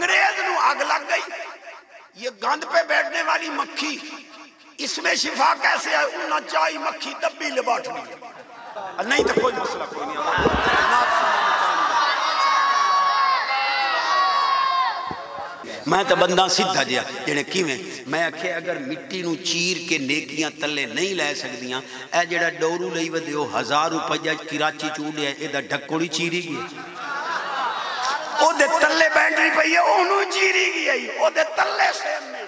अंग्रेज़ नु अग लग गई। ये गंद पे बैठने वाली मक्खी, इसमें शिफा कैसे है ना चाय मक्खी तब भी लिबाट नहीं तो कोई मसला, कोई नहीं। मैं तो बंदा सीधा जहा जेने कि मैं आखिया अगर मिट्टी नु चीर के नेकियाँ तले नहीं लै सकदियाँ यह जरा डोरू ले वदे हज़ार रुपया कराची चूड़े एदा ढकोड़ी चीरी गई ओदे तले ਪਈ ਹੈ ਉਹਨੂੰ ਚੀਰੀ ਗਈ ਉਹਦੇ ਤੱਲੇ ਸੇਮ ਨੇ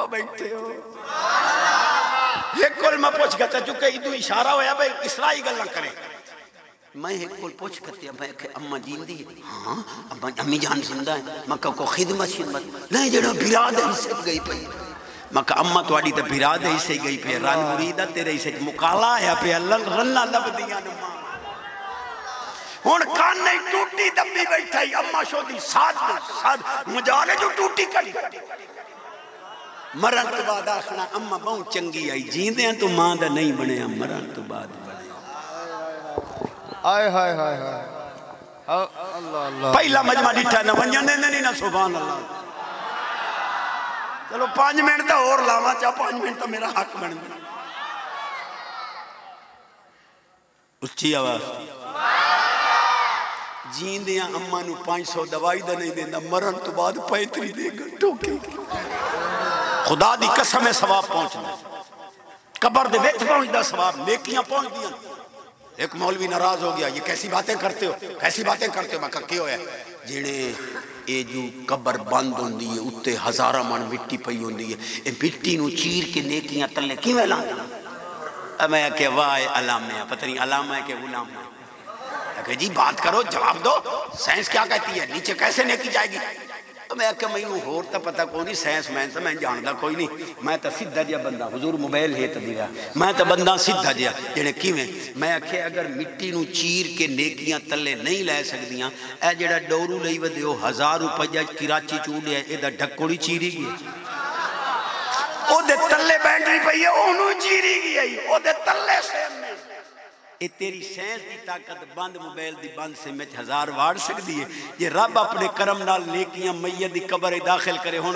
ਉਹ ਬੈਠੇ ਹੋ ਇਹ ਕੋਲ ਮੈਂ ਪੁੱਛ ਗਿਆ ਚੁੱਕੇ ਇਦੋਂ ਇਸ਼ਾਰਾ ਹੋਇਆ ਬਈ ਇਸਰਾਈ ਗੱਲਾਂ ਕਰੇ मैं एक को पूछ करते मैं कि अम्मा जींदी है हाँ अम्मा अम्मी जान जिंदा है मैं कह को खिदमत शिदमत नहीं जड़ा बिराद हिस्से गई पई मैं कह अम्मा ਤੁਹਾਡੀ ਤਾਂ ਬਿਰਾਦ हिस्से गई पे रन मुरीदा तेरे हिस्से मुकाला आया पे अल्लाह रन्ना लबदियां ने मां हूँ कान टूटी दबी बैठा ही अम्मा शोधी साथ साथ जो टूटी करी। मरण तो बाद आखना अम्मा बहु चंगी आई जींद तो माँ का नहीं बनया मरण तो बाद आए चलो पाँच तो और आवाज़। ਜੀਂਦਿਆਂ ਅੰਮਾ ਨੂੰ 500 ਦਵਾਈ ਦਾ ਨਹੀਂ ਦਿੰਦਾ ਮਰਨ ਤੋਂ ਬਾਅਦ 35 ਦੇਗਾ ਟੋਕੇ ਖੁਦਾ ਦੀ ਕਸਮ ਹੈ ਸਵਾਬ ਪਹੁੰਚਦਾ ਕਬਰ ਦੇ ਵਿੱਚ ਪਹੁੰਚਦਾ ਸਵਾਬ ਨੇਕੀਆਂ ਪਹੁੰਚਦੀਆਂ एक मौलवी नाराज हो गया ये कैसी बातें करते हो कैसी बातें करते हो मैं कहा क्यों है जिने ये जो कबर बंद होंगी है उत्ते हजारा मन मिट्टी पई होंगी है ये मिट्टी नु चीर के नेकियां तले किवें ला मैं के वाह अलामे पता नहीं अलामा है के गुलाम है कि जी बात करो, जवाब दो। साइंस क्या कहती है? नीचे कैसे लेके जाएगी? तो मैं क्या मैं होर तो पता कौन नहीं, साइंस मैं तो मैं जानता कोई नहीं। मैं तो सीधा जहा बंदा, हजूर मोबाइल हेत दिया मैं तो बंदा सीधा जहा जिन्हें किमें मैं आख्या, अगर मिट्टी में चीर के नेकियाँ तले नहीं लै सकती यह जरा डोरू ले बदे हज़ार रुपया किराची चू लिया यदा ढकोली चीरी गई ओदे तले बैटरी पई है चीरी गई ओदे तले सेम ये तेरी सैंस की ताकत बंद मोबाइल की बंद से मैं हज़ार वाड़ सकती है। ये रब अपने कर्म नाल नेकियाँ मैया की कबर दाखिल करे हूँ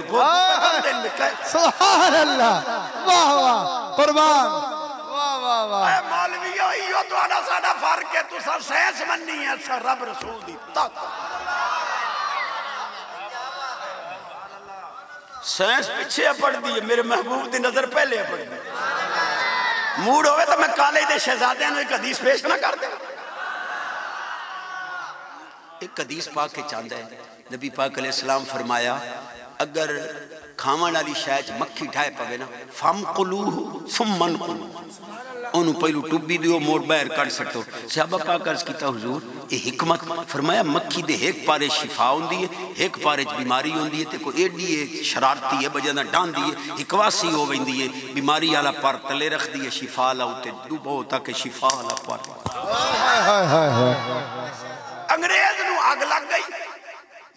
अच्छा पढ़ती है। मेरे महबूब की नज़र पहले पढ़ती मूड होवे तो मैं काले के शहजादे एक हदीस पेश ना कर दे। एक हदीस पा के चाहता है, नबी पाक सलाम फरमाया, अगर खावन वाली शायद मक्खी ठाए पवे ना, फम कुलू सुमन कुलू ਉਹਨੂੰ ਪਹਿਲੂ ਟੁੱਬੀ ਦਿਓ ਮੋੜ ਬਾਹਰ ਕੱਢ ਸਕੋ ਸਾਹਬਾ ਪਾਕ ਅਰਜ਼ ਕੀਤਾ ਹੁਜ਼ੂਰ ਇਹ ਹਕਮਤ ਫਰਮਾਇਆ ਮੱਖੀ ਦੇ ਇੱਕ ਪਾਰੇ ਸ਼ਿਫਾ ਹੁੰਦੀ ਹੈ ਇੱਕ ਪਾਰੇ ਚ ਬਿਮਾਰੀ ਹੁੰਦੀ ਹੈ ਤੇ ਕੋਈ ਏਡੀ ਇਹ ਸ਼ਰਾਰਤੀ ਹੈ ਬਜਾ ਦਾ ਡਾਂਦੀ ਹੈ ਇਕਵਾਸੀ ਹੋ ਵੈਂਦੀ ਹੈ ਬਿਮਾਰੀ ਵਾਲਾ ਪਰ ਤਲੇ ਰੱਖਦੀ ਹੈ ਸ਼ਿਫਾ ਲਾ ਉਤੇ ਡੁਬੋ ਤੱਕ ਸ਼ਿਫਾ ਵਾਲਾ ਪਰ हाय हाय हाय हाय अंग्रेज नु आग लग गई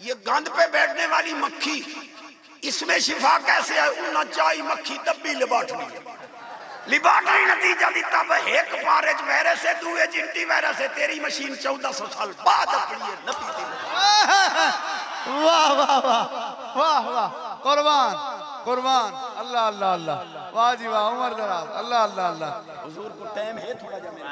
ये गंद पे बैठने वाली मक्खी इसमें शिफा कैसे है उन्ना चाई मक्खी दब्बी लिबाटनी लिबाटनी नतीजा दिता ब एक पारे च वायरस है दूए चिंटी वायरस है तेरी मशीन 1400 साल बाद अपनी है नबी दी वाह वाह वाह वाह वाह कुर्बान कुर्बान अल्लाह अल्लाह अल्लाह वाह जी वाह उमर दराज अल्लाह अल्लाह अल्लाह। हुजूर को टाइम है थोड़ा जा मेरे